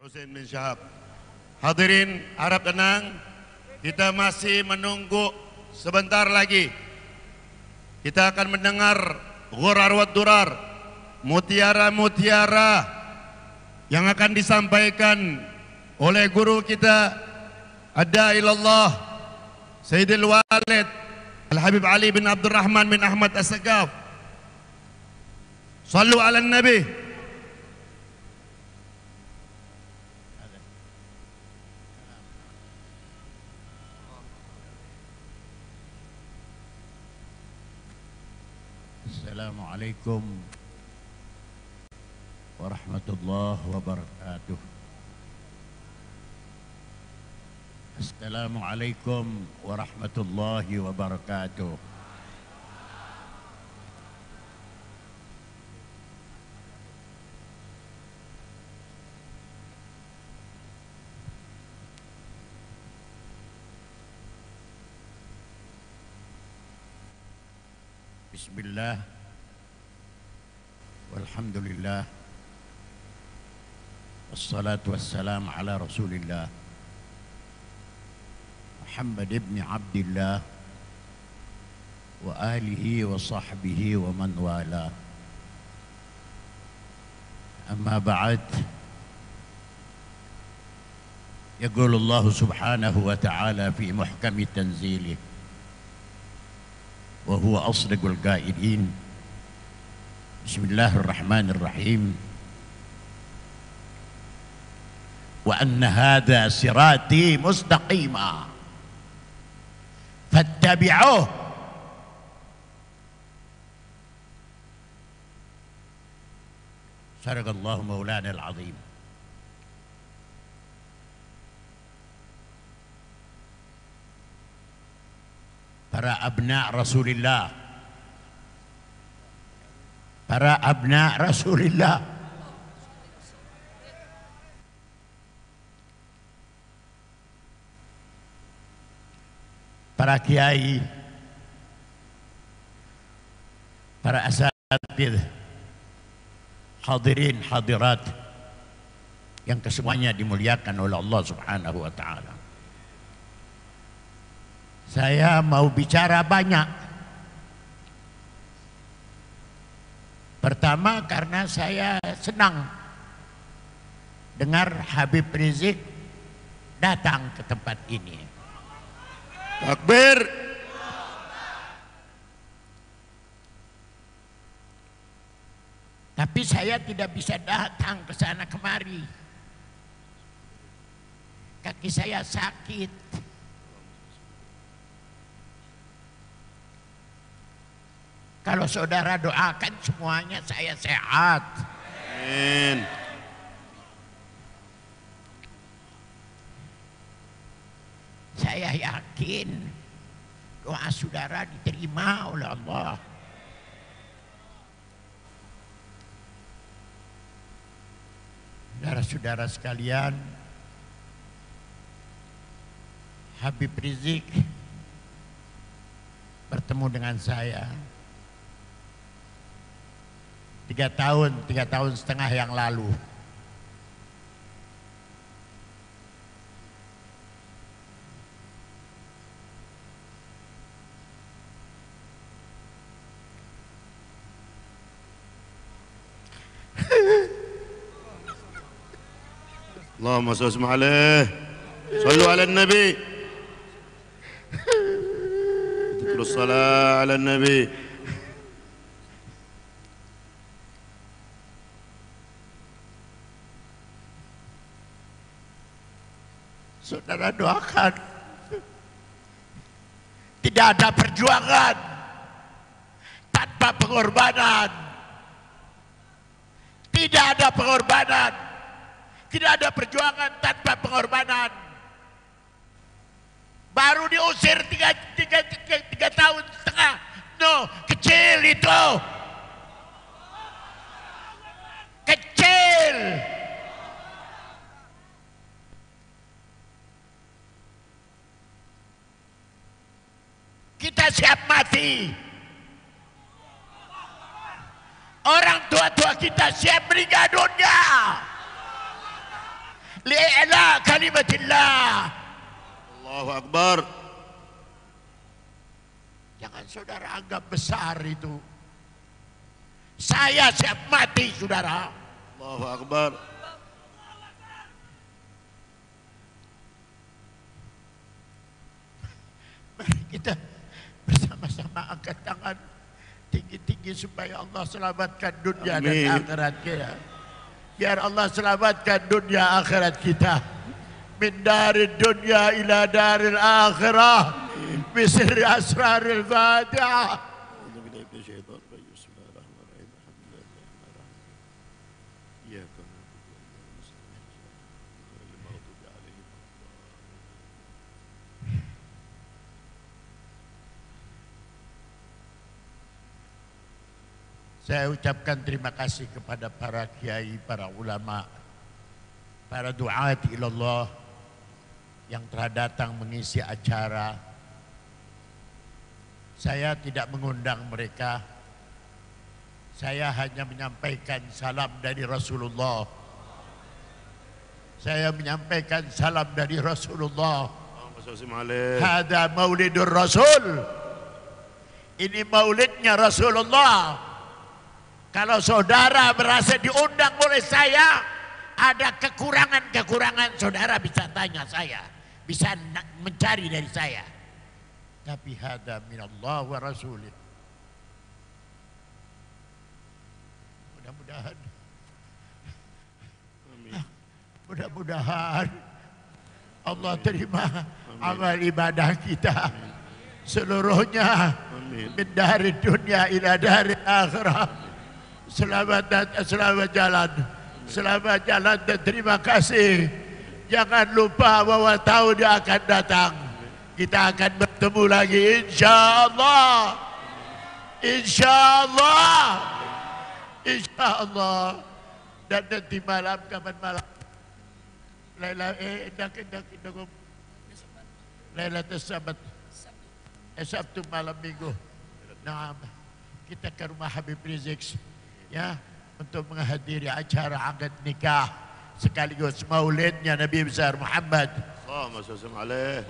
Hussein bin Syahab. Hadirin harap tenang, kita masih menunggu sebentar lagi. Kita akan mendengar ghurar wa durar, mutiara-mutiara yang akan disampaikan oleh guru kita Ada ilallah Sayyidil Walid Al-Habib Ali bin Abdul Rahman bin Ahmad As-Sagaf Sallu ala Nabi السلام عليكم ورحمة الله وبركاته. السلام عليكم ورحمة الله وبركاته. بسم الله والحمد لله والصلاة والسلام على رسول الله محمد بن عبد الله وآله وصحبه ومن والاه. أما بعد يقول الله سبحانه وتعالى في محكم تنزيله وهو أصدق القائلين بسم الله الرحمن الرحيم. وأن هذا صراطي مستقيما. فاتبعوه. صدق الله مولانا العظيم. Para abna Rasulullah para abna Rasulullah para kiai. Para asatid. Hadirin hadirat. Yang kesemuanya dimuliakan oleh Allah Subhanahu wa taala saya mau bicara banyak. Pertama karena saya senang dengar Habib Rizik datang ke tempat ini. Takbir Tapi saya tidak bisa datang ke sana kemari. Kaki saya sakit. Kalau saudara doakan semuanya saya sehat. Amin Saya yakin doa saudara diterima oleh Allah. Saudara-saudara sekalian, Habib Rizik bertemu dengan saya tiga tahun, tiga tahun setengah yang lalu. اللهم صل وسلم عليه صلوا على النبي ذكر الصلاة على النبي Saudara doakan. Tidak ada perjuangan tanpa pengorbanan. Tidak ada pengorbanan. Tidak ada perjuangan tanpa pengorbanan. Baru diusir tiga, tiga, tiga, tiga tahun setengah. No, kecil itu. Kecil. kita siap mati. Orang tua-tua kita siap meninggal dunia. Li'ala kalimatillah Allahu Akbar. Jangan saudara anggap besar itu. Saya siap mati saudara. Allahu Akbar. Angkat tangan tinggi-tinggi supaya Allah selamatkan dunia Amin. dan akhirat kita. Biar Allah selamatkan dunia akhirat kita. Min dari dunia ila daril akhirah. Bisri asraril fatihah. Saya ucapkan terima kasih kepada para kiai, para ulama, para duat ilallah yang telah datang mengisi acara. Saya tidak mengundang mereka. Saya hanya menyampaikan salam dari Rasulullah. Saya menyampaikan salam dari Rasulullah. Hada maulidur Rasul. Ini maulidnya Rasulullah. Rasulullah. Kalau saudara merasa diundang oleh saya, ada kekurangan-kekurangan saudara bisa tanya saya. Bisa mencari dari saya. Tapi hada minallah wa rasulih. Mudah-mudahan. Mudah-mudahan Allah terima amal ibadah kita seluruhnya Amin. min dari dunia ila dari akhirah selamat datang selamat jalan. Selamat jalan dan terima kasih. Jangan lupa bahwa tahun yang akan datang. Kita akan bertemu lagi insyaallah. Insyaallah. Insyaallah. Dan nanti malam kapan malam? Laila eh indak indak indak Lailatul Sabat. Eh, Sabtu malam minggu. Nah kita ke rumah Habib Rizik ya untuk menghadiri acara akad nikah sekaligus maulidnya Nabi besar Muhammad.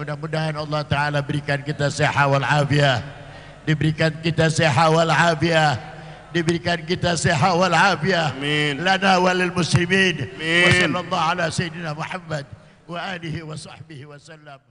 Mudah-mudahan Allah Taala berikan kita sehat wal afiat. Diberikan kita sehat wal afiat. Diberikan kita sehat wal afiat. Amin. Lana walil muslimin. Amin. Wa sallallahu ala sayyidina Muhammad wa alihi wa sahbihi wa sallam.